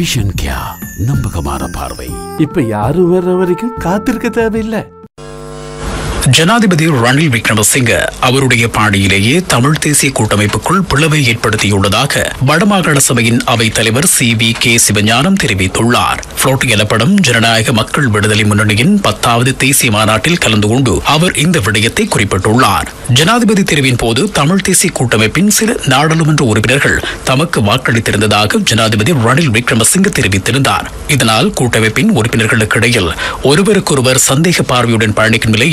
Vision கியா நம்பகமான பார்வை. இப்ப யாரும் வர்ற வரைக்கும் காத்திருக்க தேவையில்லை. ஜனாதிபதி ரணில் விக்ரமசிங்க அவருடைய பாணியிலேயே தமிழ் தேசிய கூட்டமைப்புக்குள் பிளவை ஏற்படுத்தியுள்ளதாக வடமாகாண சபையின் அவைத் தலைவர் சி வி கே சிவஞானம் தெரிவித்துள்ளார். புளோட் எனப்படும் ஜனநாயக மக்கள் விடுதலை முன்னணியின் பத்தாவது தேசிய மாநாட்டில் கலந்து கொண்டு அவர் இந்த விடயத்தை குறிப்பிட்டுள்ளார். ஜனாதிபதி தெரிவின் போது தமிழ் தேசிய கூட்டமைப்பின் சில நாடாளுமன்ற உறுப்பினர்கள் தமக்கு வாக்களித்திருந்ததாக ஜனாதிபதி ரணில் விக்ரமசிங்க தெரிவித்திருந்தார். இதனால் கூட்டமைப்பின் உறுப்பினர்களுக்கிடையில் ஒருவருக்கொருவர் சந்தேக பார்வையுடன் பயணிக்கும் நிலை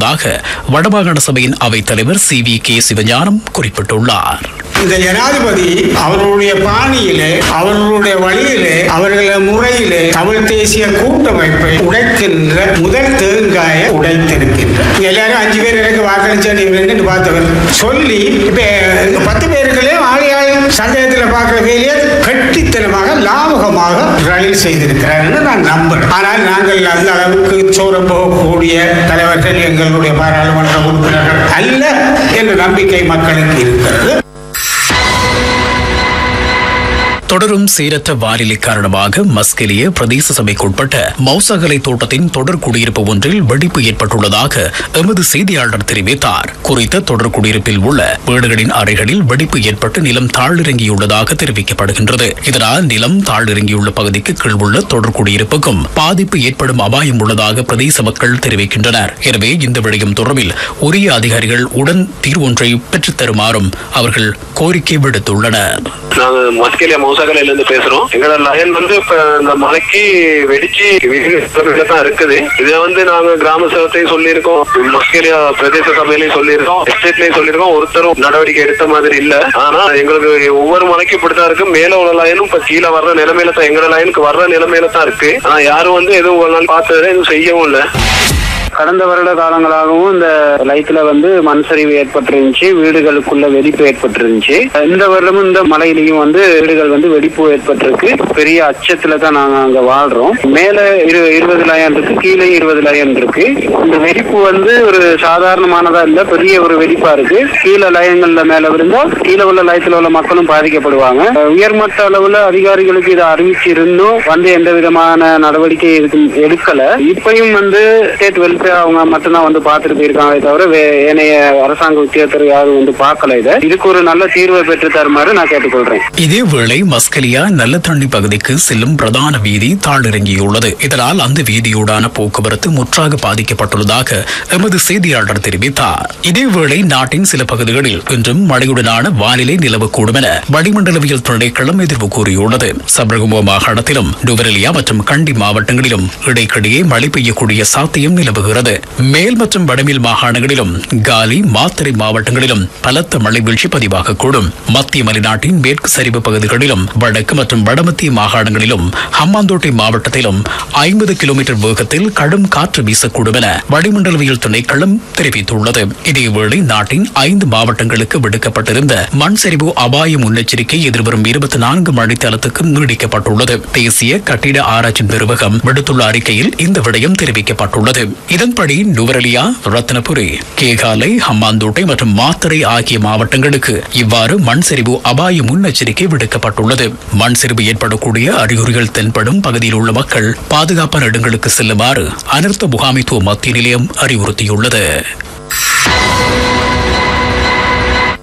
ஏற்பட்டுள்ளதாக வடமாகாண சபையின் அவைத் தலைவர் சி வி கே சிவஞானம் குறிப்பிட்டுள்ளார். இந்த ஜனாதிபதி அவர்களுடைய பாணியிலே அவர்களுடைய வழியிலே அவர்கள முறையிலே தமிழ் தேசிய கூட்டமைப்பை உடைக்கின்ற முதல் தேங்காயை உடைத்திருக்கின்றார். எல்லாரும் அஞ்சு பேர் எனக்கு வாக்களிச்சு பார்த்தவர். சொல்லி பத்து பேர்களே சந்தேகத்தில் பார்க்கிற வேலையை கட்டித்தனமாக லாபகமாக ரணில் செய்திருக்கிறார் என்று நான் நம்புறேன். ஆனால் நாங்கள் அந்த அளவுக்கு சோரம் போகக்கூடிய தலைவர்கள் எங்களுடைய பாராளுமன்ற உறுப்பினர்கள் அல்ல என்ற நம்பிக்கை மக்களுக்கு இருக்கிறது. தொடரும் சீரற்ற வானிலை காரணமாக மஸ்கெலிய பிரதேச சபைக்குட்பட்ட மௌசகலை தோட்டத்தின் தொடர் குடியிருப்பு ஒன்றில் வெடிப்பு ஏற்பட்டுள்ளதாக எமது செய்தியாளர் தெரிவித்தார். குறித்த தொடர் குடியிருப்பில் உள்ள வீடுகளின் அறைகளில் வெடிப்பு ஏற்பட்டு நிலம் தாழிறங்கியுள்ளதாக தெரிவிக்கப்படுகின்றது. இதனால் நிலம் தாழிறங்கியுள்ள பகுதிக்கு கீழ் உள்ள தொடர் குடியிருப்புக்கும் பாதிப்பு ஏற்படும் அபாயம் உள்ளதாக பிரதேச மக்கள் தெரிவிக்கின்றனர். எனவே இந்த விடயம் தொடர்பில் உரிய அதிகாரிகள் உடன் தீர்வொன்றை பெற்றுத்தருமாறும் அவர்கள் கோரிக்கை விடுத்துள்ளனர். நாங்க இருந்து பேசுறோம். எங்களோட லயன் வந்து இப்ப இந்த மலைக்கு வெடிச்சு தான் இருக்குது. இதை வந்து நாங்க கிராம சபத்தையும் சொல்லியிருக்கோம். மஸ்கேலியா பிரதேச சபையிலையும் சொல்லியிருக்கோம். எஸ்டேட்லயும் சொல்லியிருக்கோம். ஒருத்தரும் நடவடிக்கை எடுத்த மாதிரி இல்ல. ஆனா எங்களுக்கு ஒவ்வொரு மலைக்கும் இப்படிதான் இருக்கு. மேல உள்ள லயனும் இப்ப கீழே வர்ற நிலைமையில தான் எங்களோட லயனுக்கு வர்ற நிலைமையில தான் இருக்கு. ஆனா யாரும் வந்து எதுவும் ஒரு நாள் பார்த்ததுல எதுவும் செய்யவும் இல்லை. கடந்த வருட காலங்களாகவும் இந்த லைட்ல வந்து மண் சரிவு ஏற்பட்டிருந்துச்சு வீடுகளுக்குள்ள வெடிப்பு ஏற்பட்டிருந்துச்சு. இந்த வருடமும் இந்த மலையிலையும் வந்து வீடுகள் வந்து வெடிப்பு ஏற்பட்டிருக்கு. பெரிய அச்சத்துல தான் நாங்க அங்க வாழ்றோம். மேல இரு இருபது லயம் இருக்கு கீழே இருபது லயம் இருக்கு. இந்த வெடிப்பு வந்து ஒரு சாதாரணமானதா இல்ல பெரிய ஒரு வெடிப்பா இருக்கு. கீழே லயங்கள்ல மேல விழுந்தா கீழே உள்ள லயத்துல உள்ள மக்களும் பாதிக்கப்படுவாங்க. உயர்மட்ட அளவுல அதிகாரிகளுக்கு இதை அறிவிச்சு இருந்தும் வந்து எந்த விதமான நடவடிக்கை எடுக்கல. இப்பயும் வந்து ஸ்டேட் வெல்ஃபேர் அவங்க மட்டும்தான் வந்து பார்த்துட்டு போயிருக்காங்களே தவிர வே- ஏனைய அரசாங்க உத்தியோகத்தர் யாரும் வந்து பார்க்கல இதை. இதுக்கு ஒரு நல்ல தீர்வை பெற்று தருமாறு நான் கேட்டுக்கொள்றேன். இதேவேளை மஸ்கலியா நல்ல தண்ணி பகுதிக்கு செல்லும் பிரதான வீதி தாழிறங்கியுள்ளது இதனால் அந்த வீதியூடான போக்குவரத்து முற்றாக பாதிக்கப்பட்டுள்ளதாக எமது செய்தியாளர் தெரிவித்தார். இதேவேளை நாட்டின் சில பகுதிகளில் இன்றும் மழையுடனான வானிலை நிலவக்கூடும் என வளிமண்டலவியல் திணைக்களம் எதிர்வு கூறியுள்ளது. சபரகுமோ மாகாணத்திலும் டுவரலியா மற்றும் கண்டி மாவட்டங்களிலும் இடைக்கிடையே மழை பெய்யக்கூடிய சாத்தியம் நிலவுகிறது. மேல் மற்றும் வடமேல் மாகாணங்களிலும் காலி மாத்தறை மாவட்டங்களிலும் பலத்த மழை வீழ்ச்சி பதிவாகக்கூடும் மத்திய மலைநாட்டின் மேற்கு சரிவு பகுதிகளிலும் வடக்கு மற்றும் வடமத்திய மாகாணங்களிலும் ஹம்மாந்தோட்டை மாவட்டத்திலும் ஐம்பது கிலோமீட்டர் வேகத்தில் கடும் காற்று வீசக்கூடும் என வளிமண்டலவியல் திணைக்களம் தெரிவித்துள்ளது. இதேவேளை நாட்டின் ஐந்து மாவட்டங்களுக்கு விடுக்கப்பட்டிருந்த மண் சரிவு அபாய முன்னெச்சரிக்கை எதிர்வரும் இருபத்தி நான்கு மணித்தளத்துக்கு நீடிக்கப்பட்டுள்ளது. தேசிய கட்டிட ஆராய்ச்சி நிர்வாகம் விடுத்துள்ள அறிக்கையில் இந்த விடயம் தெரிவிக்கப்பட்டுள்ளது. இதன்படி நுவரலியா ரத்னபுரி கேகாலை ஹம்மாந்தோட்டை மற்றும் மாத்தறை ஆகிய மாவட்டங்களுக்கு இவ்வாறு மண் சரிவு அபாய முன்னெச்சரிக்கை விடுக்கப்பட்டுள்ளது. மண் சரிவு ஏற்படக்கூடிய அறிகுறிகள் தென்படும் பகுதியில் உள்ள மக்கள் பாதுகாப்பான இடங்களுக்கு செல்லுமாறு அனர்த்த முகாமைத்துவ மத்திய நிலையம் அறிவுறுத்தியுள்ளது.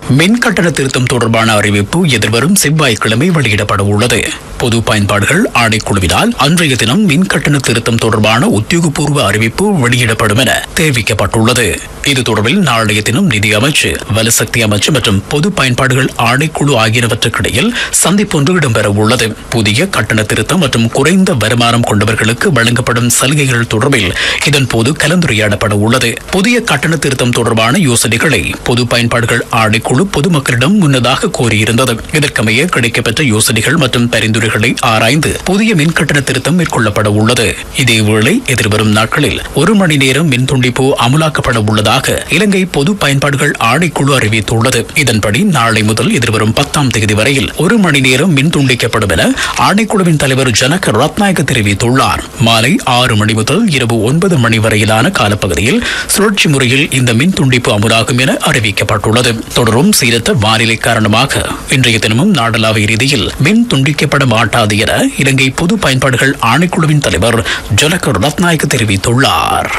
மின் கட்டண திருத்தம் தொடர்பான அறிவிப்பு எதிர்வரும் செவ்வாய்க்கிழமை வெளியிடப்பட உள்ளது. பொது பயன்பாடுகள் ஆணைக்குழுவினால் அன்றைய தினம் மின் கட்டண திருத்தம் தொடர்பான உத்தியோகபூர்வ அறிவிப்பு வெளியிடப்படும் என தெரிவிக்கப்பட்டுள்ளது. இது தொடர்பில் நாளைய தினம் நிதி அமைச்சு வலுசக்தி அமைச்சு மற்றும் பொது பயன்பாடுகள் ஆணைக்குழு ஆகியவற்றுக்கிடையில் சந்திப்பொன்று இடம்பெற உள்ளது. புதிய கட்டண திருத்தம் மற்றும் குறைந்த வருமானம் கொண்டவர்களுக்கு வழங்கப்படும் சலுகைகள் தொடர்பில் இதன் போது கலந்துரையாடப்பட உள்ளது. புதிய கட்டண திருத்தம் தொடர்பான யோசனைகளை பொது பயன்பாடுகள் ஆணைக்குழு பொதுமக்களிடம் முன்னதாக கோரியிருந்தது. இதற்கமைய கிடைக்கப்பெற்ற யோசனைகள் மற்றும் பரிந்துரைகளை ஆராய்ந்து புதிய மின் கட்டண திருத்தம் மேற்கொள்ளப்பட உள்ளது. இதேவேளை எதிர்வரும் நாட்களில் ஒரு மணி நேரம் மின் துண்டிப்பு அமலாக்கப்பட உள்ளதாக உள்ளதாக இலங்கை பொது பயன்பாடுகள் ஆணைக்குழு அறிவித்துள்ளது. இதன்படி நாளை முதல் எதிர்வரும் பத்தாம் தேதி வரையில் ஒரு மணி நேரம் மின் துண்டிக்கப்படும் என ஆணைக்குழுவின் தலைவர் ஜனக ரத்நாயக தெரிவித்துள்ளார். மாலை ஆறு மணி முதல் இரவு ஒன்பது மணி வரையிலான காலப்பகுதியில் சுழற்சி முறையில் இந்த மின் துண்டிப்பு அமுலாகும் என அறிவிக்கப்பட்டுள்ளது. தொடரும் சீரற்ற வானிலை காரணமாக இன்றைய தினமும் நாடளாவிய ரீதியில் மின் துண்டிக்கப்பட மாட்டாது என இலங்கை பொது பயன்பாடுகள் ஆணைக்குழுவின் தலைவர் ஜனக ரத்நாயக தெரிவித்துள்ளார்.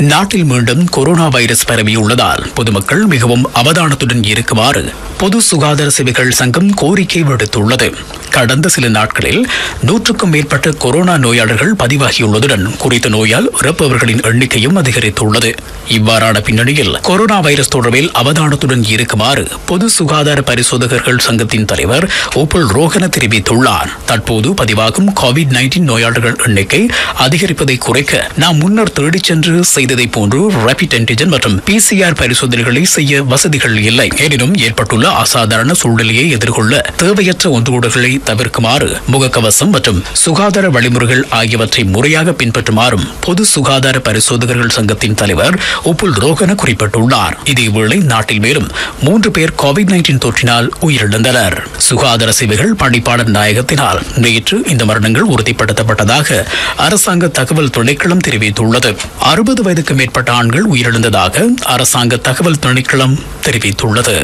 நாட்டில் மீண்டும் கொரோனா வைரஸ் பரவியுள்ளதால் பொதுமக்கள் மிகவும் அவதானத்துடன் இருக்குமாறு பொது சுகாதார சேவைகள் சங்கம் கோரிக்கை விடுத்துள்ளது. கடந்த சில நாட்களில் நூற்றுக்கும் மேற்பட்ட கொரோனா நோயாளர்கள் பதிவாகியுள்ளதுடன் குறித்த நோயால் இறப்பவர்களின் எண்ணிக்கையும் அதிகரித்துள்ளது. இவ்வாறான பின்னணியில் கொரோனா வைரஸ் தொடர்பில் அவதானத்துடன் இருக்குமாறு பொது சுகாதார பரிசோதகர்கள் சங்கத்தின் தலைவர் ஓபல் ரோகன தெரிவித்துள்ளார். தற்போது பதிவாகும் கோவிட் நைன்டீன் நோயாளர்கள் எண்ணிக்கை அதிகரிப்பதை குறைக்க நாம் முன்னர் தேடிச் சென்று செய்ததை போன்று ரேபிட் ஆன்டிஜன் மற்றும் பிசிஆர் பரிசோதனைகளை செய்ய வசதிகள் இல்லை. எனினும் ஏற்பட்டுள்ள அசாதாரண சூழ்நிலையை எதிர்கொள்ள தேவையற்ற ஒன்றுகூடல்களை தவிர்க்குமாறு முகக்கவசம் மற்றும் சுகாதார வழிமுறைகள் ஆகியவற்றை முறையாக பின்பற்றுமாறும் பொது சுகாதார பரிசோதகர்கள் சங்கத்தின் தலைவர் உப்புல் ரோகன குறிப்பிட்டுள்ளார். இதேவேளை நாட்டில் மேலும் மூன்று பேர் கோவிட் நைன்டீன் தொற்றினால் உயிரிழந்தனர். சுகாதார சேவைகள் பணிப்பாளர் நாயகத்தினால் நேற்று இந்த மரணங்கள் உறுதிப்படுத்தப்பட்டதாக அரசாங்க தகவல் துணைக்களம் தெரிவித்துள்ளது. அறுபது வயதுக்கு மேற்பட்ட ஆண்கள் உயிரிழந்ததாக அரசாங்க தகவல் திணைக்களம் தெரிவித்துள்ளது.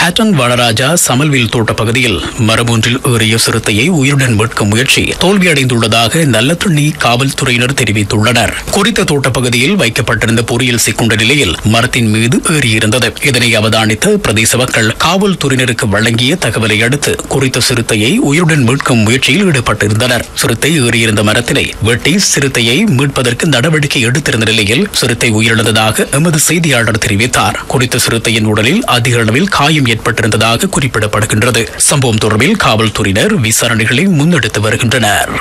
ஹேட்டன் வனராஜா சமல்வில் தோட்ட பகுதியில் மரபொன்றில் ஏறிய சிறுத்தையை உயிருடன் மீட்கும் முயற்சி தோல்வியடைந்துள்ளதாக நல்லத்தண்ணி காவல்துறையினர் தெரிவித்துள்ளனர். குறித்த தோட்ட பகுதியில் வைக்கப்பட்டிருந்த பொறியியல் சிக்குண்ட நிலையில் மரத்தின் மீது ஏறியிருந்தது. இதனை அவதானித்த பிரதேச மக்கள் காவல்துறையினருக்கு வழங்கிய தகவலை அடுத்து குறித்த சிறுத்தையை உயிருடன் மீட்கும் முயற்சியில் ஈடுபட்டிருந்தனர். சிறுத்தை ஏறியிருந்த மரத்தினை வெட்டி சிறுத்தையை மீட்பதற்கு நடவடிக்கை எடுத்திருந்த நிலையில் சிறுத்தை உயிரிழந்ததாக எமது செய்தியாளர் தெரிவித்தார். குறித்த சிறுத்தையின் உடலில் அதிக அளவில் காயம் ஏற்பட்டிருந்ததாக குறிப்பிடப்படுகின்றது. சம்பவம் தொடர்பில் காவல்துறையினர் விசாரணைகளை முன்னெடுத்து வருகின்றனர்.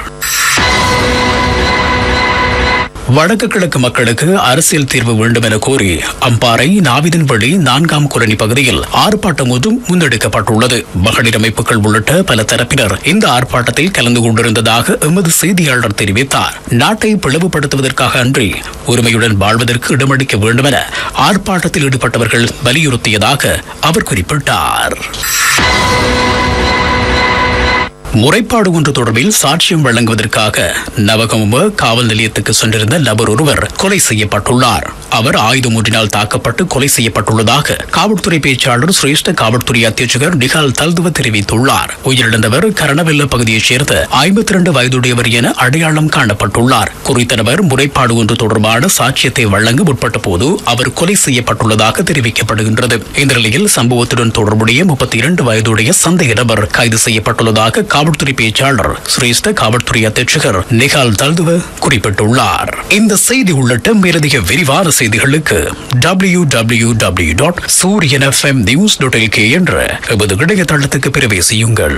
வடக்கு கிழக்கு மக்களுக்கு அரசியல் தீர்வு வேண்டும் என கோரி அம்பாறை நாவிதன்வழி நான்காம் குரணி பகுதியில் ஆர்ப்பாட்டம் ஒன்றும் முன்னெடுக்கப்பட்டுள்ளது. மகளிர் அமைப்புகள் உள்ளிட்ட பல தரப்பினர் இந்த ஆர்ப்பாட்டத்தில் கலந்து கொண்டிருந்ததாக எமது செய்தியாளர் தெரிவித்தார். நாட்டை பிளவுபடுத்துவதற்காக அன்றி உரிமையுடன் வாழ்வதற்கு இடமளிக்க வேண்டும் என ஆர்ப்பாட்டத்தில் ஈடுபட்டவர்கள் வலியுறுத்தியதாக அவர் குறிப்பிட்டார். முறைப்பாடு ஒன்று தொடர்பில் சாட்சியம் வழங்குவதற்காக நவகமுவ காவல் நிலையத்துக்கு சென்றிருந்த நபர் ஒருவர் கொலை செய்யப்பட்டுள்ளார். அவர் ஆயுதம் ஒன்றினால் தாக்கப்பட்டு கொலை செய்யப்பட்டுள்ளதாக காவல்துறை பேச்சாளர் சிரேஷ்ட காவல்துறை அத்தியட்சகர் நிகால் தல்துவ தெரிவித்துள்ளார். உயிரிழந்தவர் கரணவெல்ல பகுதியைச் சேர்ந்த ஐம்பத்தி இரண்டு வயதுடையவர் என அடையாளம் காணப்பட்டுள்ளார். குறித்த நபர் முறைப்பாடு ஒன்று தொடர்பான சாட்சியத்தை வழங்க முற்பட்ட போது அவர் கொலை செய்யப்பட்டுள்ளதாக தெரிவிக்கப்படுகின்றது. இந்த நிலையில் சம்பவத்துடன் தொடர்புடைய முப்பத்தி இரண்டு வயதுடைய சந்தேக நபர் கைது செய்யப்பட்டுள்ளதாக காவல்துறை பேச்சாளர் சிரேஷ்ட காவல்துறை அத்தியட்சகர் நிகால் தல்துவ குறிப்பிட்டுள்ளார். இந்த செய்தி உள்ளிட்ட மேலதிக விரிவான செய்திகளுக்கு W W W dot Sooriyan FM news dot LK என்ற எமது இணையதளத்துக்கு செய்யுங்கள்